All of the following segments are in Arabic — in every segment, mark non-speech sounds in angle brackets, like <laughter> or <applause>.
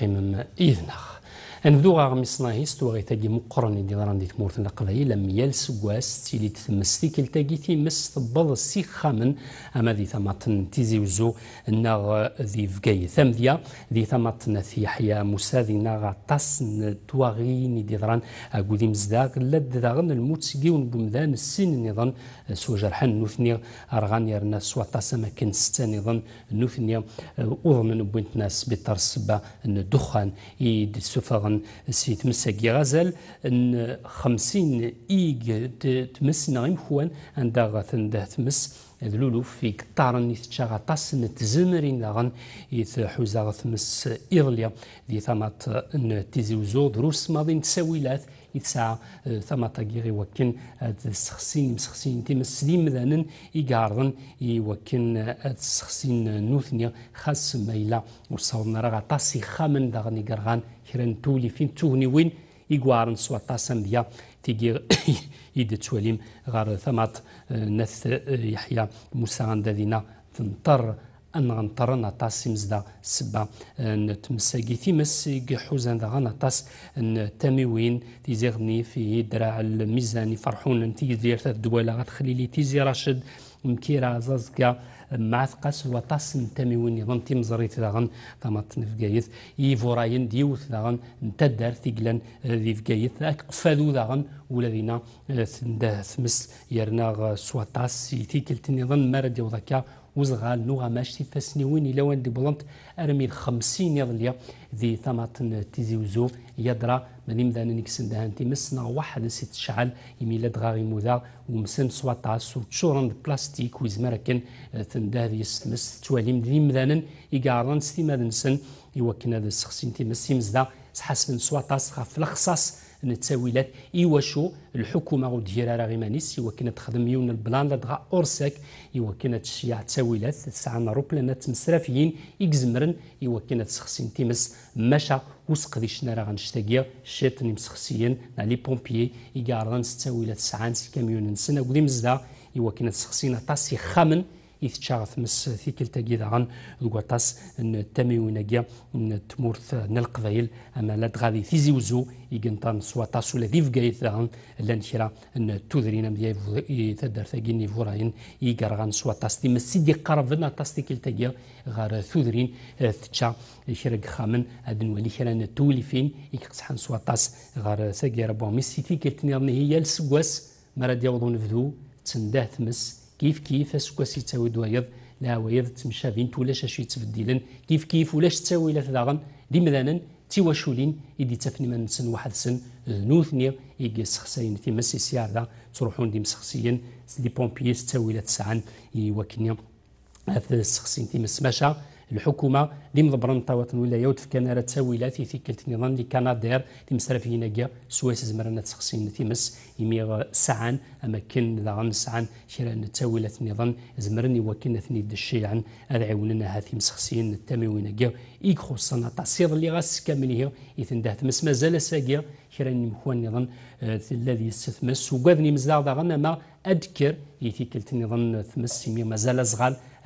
قمم إذنخ نبدو غا غمسنا هيست وغيتاقي مقرن دي ضران دي تمورت القضايا لم يلس واس تيلي تمس تيكل تاقي تيمس تبض السيخة من أما ذي ثماتن تيزي وزو الناغ ذي فقاي ثمذيا ذي ثماتن في حيا موسى ذي ناغ طاس تواغين دي ضران أقو ذي مزداغ لد ذاغن الموتسقي ونبمذان السن نظن. سو جرحان نوثني أرغان يرنا سوا طاس أماكن ستا نظن. نوثني أظن نبوينت ناس بطرس با الدخان يد سفاغ غن سي تمسكي غزال أن خمسين إيج تمس نغيم خوان عندها غاثن ده تمس. ذلولو في قطارن يتشاغ طاس نتزمرين داغن يتحوزا تمس إيرليا دي ثمات تيزيوزو دروس ماضي تساويلات يتسعى ثمات غير وكن تسخسين مسخسين تمس دي مذانن يقارن يوكن تسخسين نوثنيا خاص ميلا وصورنا رغا طاسي خامن داغن يقرغان كران تولي فين توني وين يقوارن سوا طاسم ديا تيجي <coughs> يد تواليم غار ثمات نث يحيى موسى عند تنطر أن غنطر نطاس مزدا سبا نتمساقي تيمس حوزان دا غنطاس تاميوين تيزيغني في دراع الميزان يفرحون تيزير الدوالة غتخلي لي تيزي راشد مكيرا زازكا مع ثقاس وطاس نتاميون يظن تيمزريت داغن ثمات نفقايث يفوراين ديوث داغن نتدار ثقلان ذي فقايث قفادو داغن ولذينا ثنده ثمس يرنا سواطاس يتيكلت نظن مرد يوضكا وزغال نوغا ماشتي فاسنيوين إلا وان دي بلانت أرمي خمسين يضليا ذي ثمات تيزيوزو يدرا ماني مذانا نكسن دهان تيمسنا واحد ست شعل. يميلاد غاغي موذا ومسن سواطاس وتشورن بلاستيك ويزمرا كان تنده ذي يستمس تواليم ذي مذانا يقارن ستيماد نسن؟ يوكنا هذا السخسين تيمس يمزدا سحسن سواطاس خاف الخصاص. نتساويلات. إيواشو الحكومة وديرها راه غيمانيس إوا تخدم يون البلان لدغا أورساك إوا كانت تشيع تساويلات تسعنا روبلانات مسرافيين إكزمرن. إوا تسخسين تيمس ماشا وسقديشنا راه غنشتاقيا شيطني مسخسيين. لي بومبيي إيكاردان ستاويلات سعان سي كاميون نسنا ودي مزدا إوا تسخسين طاسي خامن. يتشاغ ثمس ثيكل جيدا عن القطاس التميوناكيا تمورث القبايل أما لا تغادي في وزو يقنطان سوا طاس ولا ذي فقايت عن لأن شرا ان تودرين مديا يتدر ثاقين فوراين يقرغان سوا طاس دي. مسيدي قربنا طاس ثيكل تاكيا غار ثودرين تشا شرق خامن أدن ولي شرا تولي فين يقصحن سوا طاس غار ثاقي ربو ميسي ثيكل تنيرني هي السواس مراد يوضون فذو تسنده ثمس كيف كيف اسكواسي تساوي دوايض لا ويض تمشابين ولاش شي تبديلن كيف كيف ولاش تساوي لا تداغن دي مذانا تيواشولين يدي تفني من سن واحد سن نوثني يجي سخسين تي مسي سيارة تروحون دي مسخسيين دي بومبيس تساوي لا تسعن يوكنيا هذا السخسين تي مسماشا الحكومة دي مضبرن طاوات الولاية وتفكان راه تساويلات في كلت نظام دي كنادير دي مسرفين كيا سواس زمرنا تسخسين تيمس يمي سعان أما كن ذا سعان شرا نتساويلات النظام زمرني وكنا ثني الشيعا هذا عاوننا هاتي مسخسين التموين كيا إيك خصنا تعصير اللي غاس كامل إذن ده تمس مازال ساقيا كرا نمخوان النظام آه، الذي يستثمس وقاذني مزداغ داغنا ما أذكر يتي كلت النظام تمس مازال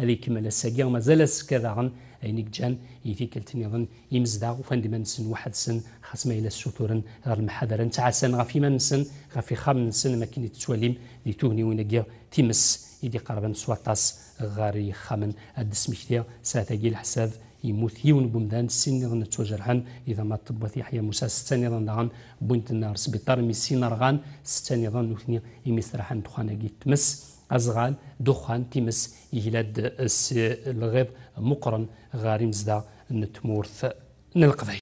زغال هذه كمال ساقيا ومازال سكذا أينك جان يفيكلت نظن يمزداغ وفان من سن واحد سن خاص ما إلى السطور غير المحاضرة نتاع سن غافي من سن غافي خام سن ما كاين تسواليم اللي توهني وين تيمس يدي قربا سواطاس غاري خامن هاد سميكتيا ساتاكي الحساب يموت يون بمدان سن نظن توجرحن إذا ما طبت يحيى موسى ستة نظن دغن بوينت النار سبيطار مي سين رغان ستة نظن نوثني يمسرحن تخانا تمس أزغال دخان تيمس يجلد الغيظ مقرن غاري مزدا نتمورث نلقضي